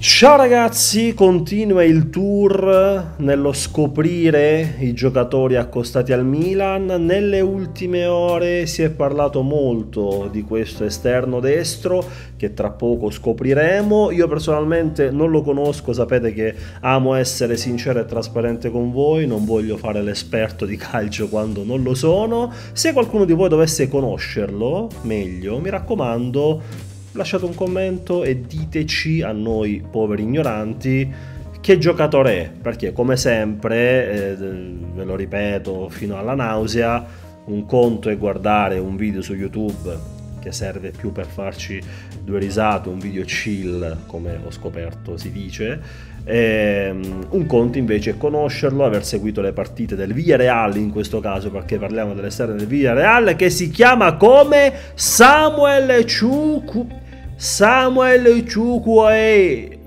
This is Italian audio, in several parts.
Ciao ragazzi, continua il tour nello scoprire i giocatori accostati al Milan. Nelle ultime ore si è parlato molto di questo esterno destro che tra poco scopriremo. Io personalmente non lo conosco, sapete che amo essere sincero e trasparente con voi, non voglio fare l'esperto di calcio quando non lo sono. Se qualcuno di voi dovesse conoscerlo meglio, mi raccomando lasciate un commento e diteci a noi poveri ignoranti che giocatore è, perché come sempre, eh, ve lo ripeto fino alla nausea, un conto è guardare un video su YouTube che serve più per farci due risate, un video chill, come ho scoperto si dice. E, um, un conto invece è conoscerlo, aver seguito le partite del Villarreal in questo caso, perché parliamo dell'esterno del Villarreal, che si chiama come Samuel Ciucu. Samuel Chukwue,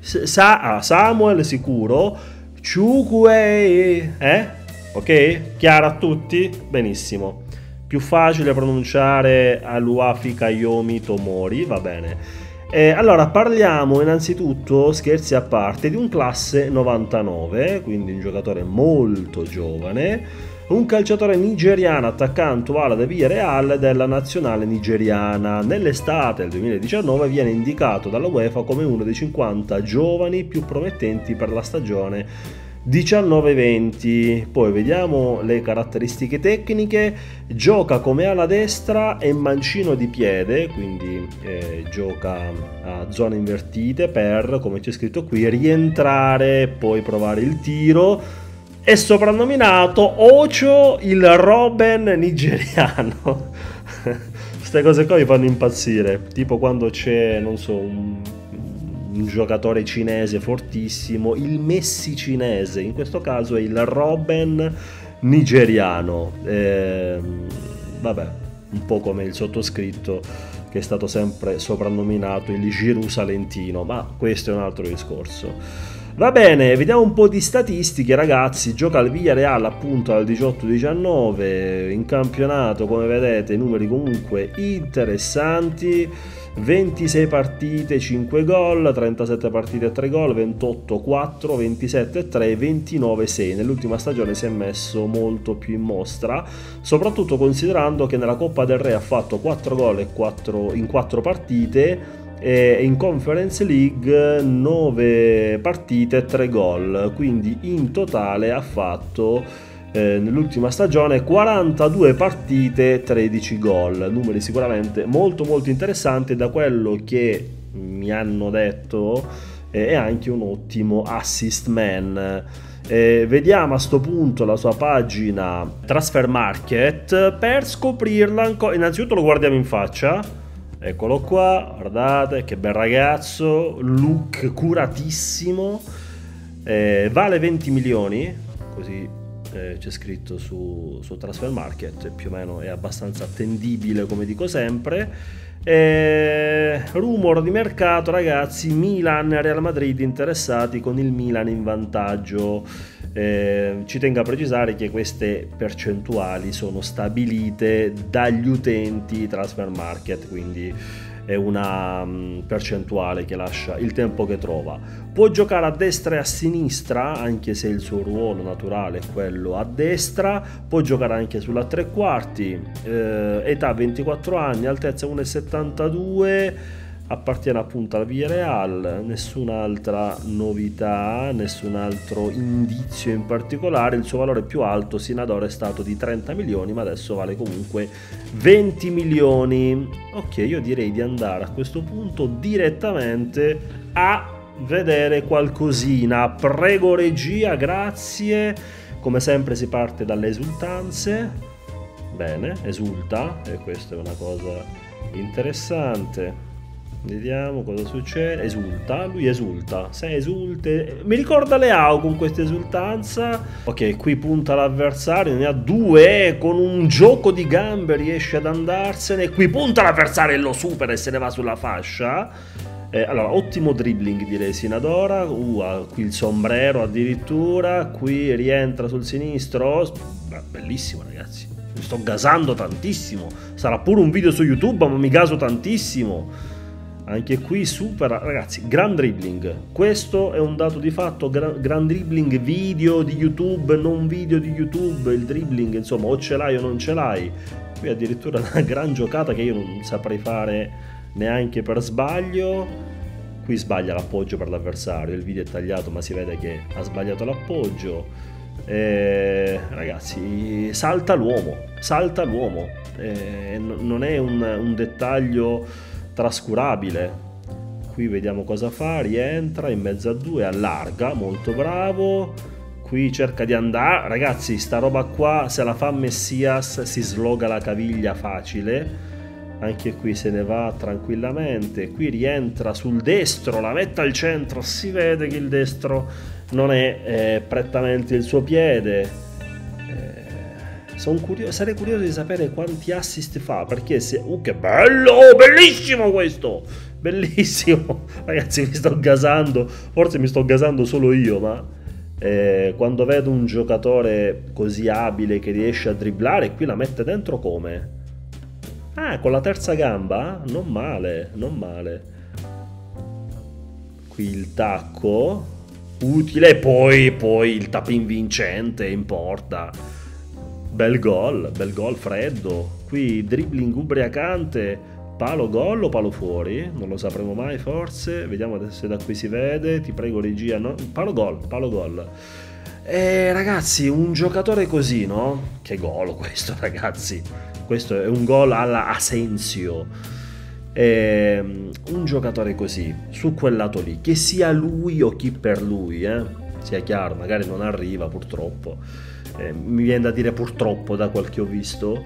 Sa- ah, Samuel sicuro, Chukwue, eh? Ok? Chiaro a tutti? Benissimo. Più facile pronunciare Aluafi Kayomi Tomori, va bene. Eh, allora, parliamo innanzitutto, scherzi a parte, di un classe 99, quindi un giocatore molto giovane un calciatore nigeriano attaccante ala da via reale della nazionale nigeriana. Nell'estate del 2019 viene indicato dalla UEFA come uno dei 50 giovani più promettenti per la stagione 19-20. Poi vediamo le caratteristiche tecniche. Gioca come ala destra e mancino di piede, quindi eh, gioca a zone invertite per, come c'è scritto qui, rientrare e poi provare il tiro è soprannominato Ocho il Robin nigeriano. Queste cose qua mi fanno impazzire. Tipo quando c'è, non so, un, un, giocatore cinese fortissimo, il Messi cinese, in questo caso è il Robin nigeriano. Eh, vabbè, un po' come il sottoscritto che è stato sempre soprannominato il Girusalentino, ma questo è un altro discorso. Va bene, vediamo un po' di statistiche ragazzi, gioca al Villarreal appunto al 18-19, in campionato come vedete numeri comunque interessanti, 26 partite 5 gol, 37 partite 3 gol, 28 4, 27 3, 29 6. Nell'ultima stagione si è messo molto più in mostra, soprattutto considerando che nella Coppa del Re ha fatto 4 gol in 4 partite e in Conference League 9 partite e 3 gol, quindi in totale ha fatto eh, nell'ultima stagione 42 partite 13 gol, numeri sicuramente molto molto interessanti da quello che mi hanno detto eh, è anche un ottimo assist man. Eh, vediamo a questo punto la sua pagina Transfer Market per scoprirla ancora. Innanzitutto lo guardiamo in faccia Eccolo qua, guardate che bel ragazzo, look curatissimo, eh, vale 20 milioni, così eh, c'è scritto su, su Transfer Market, più o meno è abbastanza attendibile come dico sempre. Eh, rumor di mercato ragazzi, Milan e Real Madrid interessati con il Milan in vantaggio. Eh, ci tengo a precisare che queste percentuali sono stabilite dagli utenti transfer market, quindi è una um, percentuale che lascia il tempo che trova. Può giocare a destra e a sinistra, anche se il suo ruolo naturale è quello a destra, può giocare anche sulla tre quarti, eh, età 24 anni, altezza 1,72 appartiene appunto al Villarreal, nessun'altra novità, nessun altro indizio in particolare, il suo valore più alto sino ad ora è stato di 30 milioni, ma adesso vale comunque 20 milioni. Ok, io direi di andare a questo punto direttamente a vedere qualcosina. Prego regia, grazie. Come sempre si parte dalle esultanze. Bene, esulta e questa è una cosa interessante. Vediamo cosa succede. Esulta, lui esulta. Se esulte. Mi ricorda Leao con questa esultanza. Ok, qui punta l'avversario, ne ha due. Con un gioco di gambe riesce ad andarsene. Qui punta l'avversario e lo supera e se ne va sulla fascia. Eh, allora, ottimo dribbling direi Sinadora. Uh, qui il sombrero addirittura. Qui rientra sul sinistro. Bellissimo, ragazzi. Mi sto gasando tantissimo. Sarà pure un video su YouTube, ma mi gaso tantissimo. Anche qui supera, ragazzi, gran dribbling. Questo è un dato di fatto, gran, gran, dribbling video di YouTube, non video di YouTube, il dribbling, insomma, o ce l'hai o non ce l'hai. Qui addirittura una gran giocata che io non saprei fare neanche per sbaglio. Qui sbaglia l'appoggio per l'avversario, il video è tagliato ma si vede che ha sbagliato l'appoggio. Eh, ragazzi, salta l'uomo, salta l'uomo. Eh, non è un, un dettaglio trascurabile. Qui vediamo cosa fa, rientra in mezzo a due, allarga, molto bravo. Qui cerca di andare, ragazzi, sta roba qua, se la fa Messias si sloga la caviglia facile. Anche qui se ne va tranquillamente. Qui rientra sul destro, la mette al centro, si vede che il destro non è eh, prettamente il suo piede Curioso, sarei curioso di sapere quanti assist fa, perché se... Uh, che bello! Bellissimo questo! Bellissimo! Ragazzi, mi sto gasando, forse mi sto gasando solo io, ma... Eh, quando vedo un giocatore così abile che riesce a dribblare, qui la mette dentro come? Ah, con la terza gamba? Non male, non male. Qui il tacco, utile, poi, poi il tapping vincente in porta Bel gol, bel gol freddo. Qui dribbling ubriacante, palo gol o palo fuori? Non lo sapremo mai forse. Vediamo se da qui si vede. Ti prego regia, no? Palo gol, palo gol. E ragazzi, un giocatore così, no? Che gol questo, ragazzi. Questo è un gol alla Asensio. E, un giocatore così, su quel lato lì, che sia lui o chi per lui, eh? sia chiaro, magari non arriva purtroppo eh, mi viene da dire purtroppo da quel che ho visto,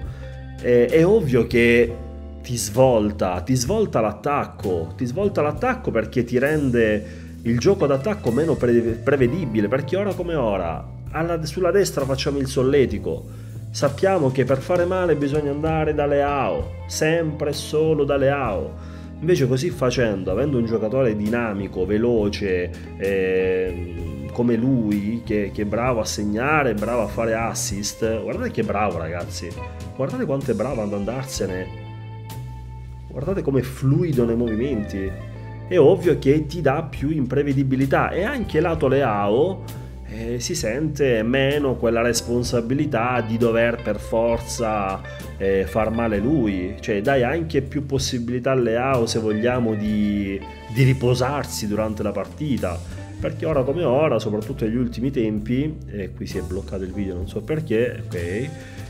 eh, è ovvio che ti svolta, ti svolta l'attacco, ti svolta l'attacco perché ti rende il gioco d'attacco meno pre- prevedibile, perché ora come ora, alla, sulla destra facciamo il solletico, sappiamo che per fare male bisogna andare dalle AO, sempre e solo dalle AO. Invece così facendo, avendo un giocatore dinamico, veloce, eh, come lui, che, che, è bravo a segnare, bravo a fare assist, guardate che bravo ragazzi, guardate quanto è bravo ad andarsene, guardate come è fluido nei movimenti, è ovvio che ti dà più imprevedibilità. E anche lato Leao eh, si sente meno quella responsabilità di dover per forza eh, far male lui, cioè dai anche più possibilità a Leao se vogliamo di, di riposarsi durante la partita perché ora come ora, soprattutto negli ultimi tempi, e qui si è bloccato il video, non so perché, ok,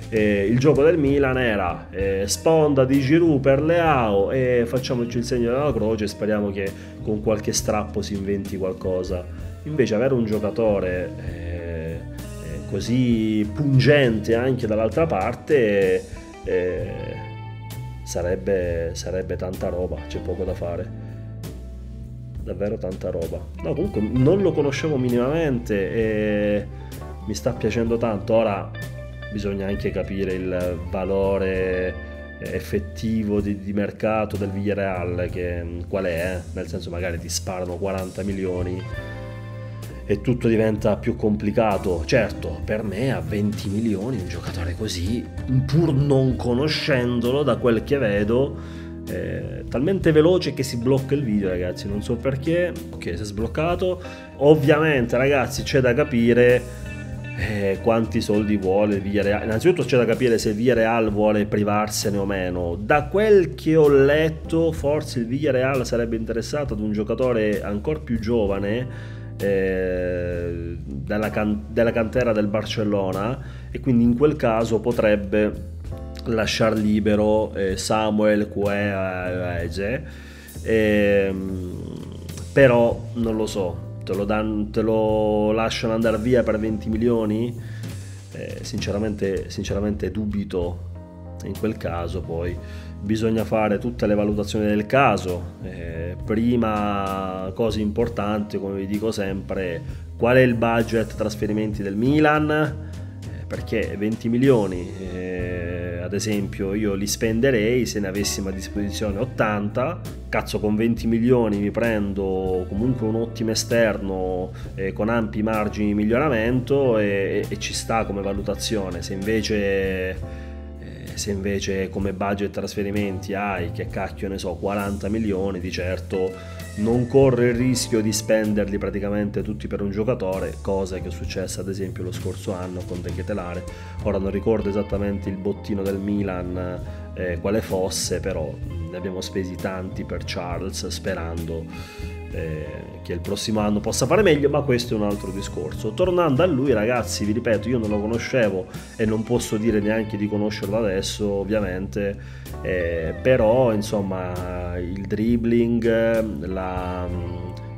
eh, il gioco del Milan era eh, sponda di Giroud per Leao e facciamoci il segno della croce, speriamo che con qualche strappo si inventi qualcosa. Invece avere un giocatore eh, eh così pungente anche dall'altra parte eh, sarebbe, sarebbe tanta roba, c'è poco da fare davvero tanta roba. No, comunque non lo conoscevo minimamente e mi sta piacendo tanto. Ora bisogna anche capire il valore effettivo di, di mercato del Villarreal che qual è, eh? nel senso magari ti sparano 40 milioni e tutto diventa più complicato. Certo, per me a 20 milioni un giocatore così, pur non conoscendolo da quel che vedo, è talmente veloce che si blocca il video ragazzi non so perché. Ok si è sbloccato. Ovviamente ragazzi c'è da capire eh, quanti soldi vuole Villarreal innanzitutto c'è da capire se Villarreal vuole privarsene o meno. Da quel che ho letto forse il Villarreal sarebbe interessato ad un giocatore ancora più giovane eh, della, can- della cantera del Barcellona e quindi in quel caso potrebbe lasciare libero eh, Samuel Cuege eh, però non lo so te lo, dan, te lo lasciano andare via per 20 milioni? Eh, sinceramente, sinceramente dubito in quel caso. Poi bisogna fare tutte le valutazioni del caso. Eh, prima cosa importante come vi dico sempre qual è il budget trasferimenti del Milan? Eh, perché 20 milioni eh, ad esempio io li spenderei se ne avessimo a disposizione 80 cazzo con 20 milioni mi prendo comunque un ottimo esterno eh, con ampi margini di miglioramento e, e, ci sta come valutazione. Se invece se invece come budget trasferimenti hai, che cacchio ne so, 40 milioni, di certo non corre il rischio di spenderli praticamente tutti per un giocatore, cosa che è successa ad esempio lo scorso anno con De Ketelare. Ora non ricordo esattamente il bottino del Milan eh, quale fosse, però ne abbiamo spesi tanti per Charles sperando eh, che il prossimo anno possa fare meglio, ma questo è un altro discorso. Tornando a lui, ragazzi, vi ripeto, io non lo conoscevo e non posso dire neanche di conoscerlo adesso, ovviamente, eh, però insomma il dribbling, la,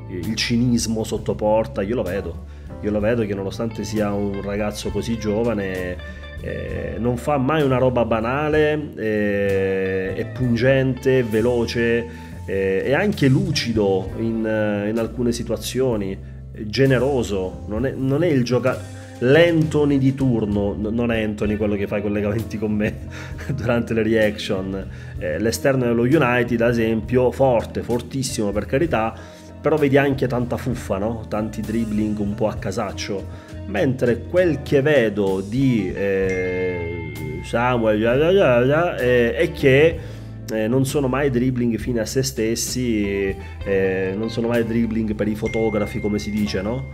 il cinismo sotto porta, io lo vedo. Io lo vedo che nonostante sia un ragazzo così giovane, eh, non fa mai una roba banale, eh, è pungente, veloce eh, è anche lucido in, eh, in alcune situazioni, generoso, non è, non è il giocatore l'Anthony di turno, non è Anthony quello che fa i collegamenti con me durante le reaction, eh, l'esterno dello United ad esempio, forte, fortissimo per carità, però vedi anche tanta fuffa, no? tanti dribbling un po' a casaccio, mentre quel che vedo di eh, Samuel eh, è che eh, non sono mai dribbling fine a se stessi, eh, non sono mai dribbling per i fotografi come si dice, no?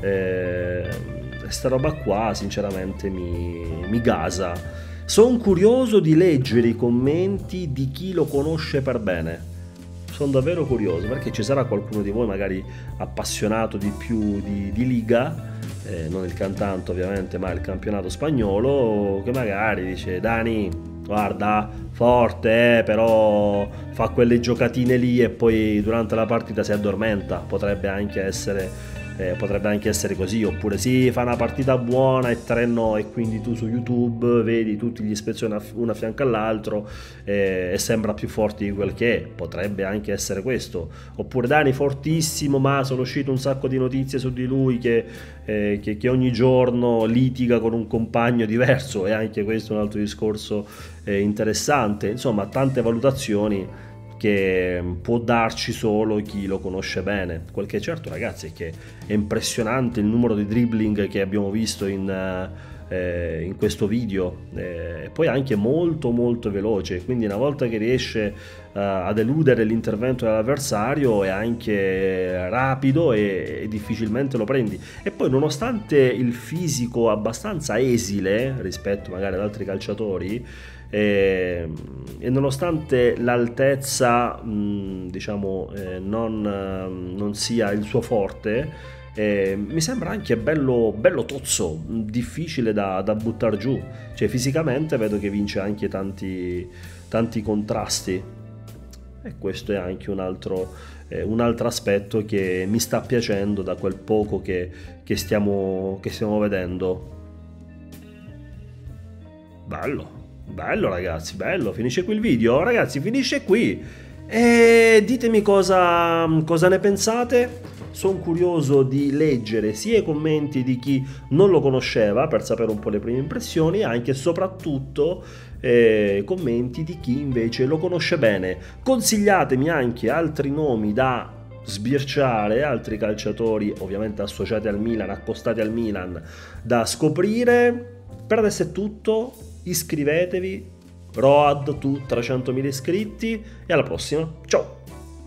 Eh, roba qua sinceramente mi, mi gasa. Sono curioso di leggere i commenti di chi lo conosce per bene. Sono davvero curioso perché ci sarà qualcuno di voi magari appassionato di più di, di Liga eh, non il cantante ovviamente, ma il campionato spagnolo, che magari dice Dani, guarda, forte, eh, però fa quelle giocatine lì e poi durante la partita si addormenta, potrebbe anche essere eh, potrebbe anche essere così, oppure sì, fa una partita buona e tre no e quindi tu su YouTube vedi tutti gli ispezioni uno a fianco all'altro eh, e sembra più forte di quel che è, potrebbe anche essere questo, oppure Dani fortissimo ma sono uscite un sacco di notizie su di lui che, eh, che, che ogni giorno litiga con un compagno diverso e anche questo è un altro discorso eh, interessante, insomma tante valutazioni che può darci solo chi lo conosce bene. Quel che è certo, ragazzi, è che è impressionante il numero di dribbling che abbiamo visto in, eh, in questo video. Eh, poi anche molto molto veloce, quindi una volta che riesce uh, ad eludere l'intervento dell'avversario è anche rapido e, e difficilmente lo prendi. E poi nonostante il fisico abbastanza esile rispetto magari ad altri calciatori, e, e nonostante l'altezza mh, diciamo eh, non, non, sia il suo forte eh, mi sembra anche bello, bello tozzo difficile da, da buttare giù. Cioè fisicamente vedo che vince anche tanti, tanti contrasti. E questo è anche un altro, eh, un altro aspetto che mi sta piacendo da quel poco che, che, stiamo, che stiamo vedendo. Bello Bello ragazzi, bello, finisce qui il video. Ragazzi, finisce qui. E ditemi cosa, cosa ne pensate. Sono curioso di leggere sia i commenti di chi non lo conosceva per sapere un po' le prime impressioni, anche e soprattutto eh, commenti di chi invece lo conosce bene. Consigliatemi anche altri nomi da sbirciare, altri calciatori ovviamente associati al Milan, accostati al Milan, da scoprire. Per adesso è tutto, iscrivetevi, Road to 300.000 iscritti e alla prossima, ciao!